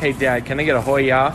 Hey, Dad, can I get a Hoya?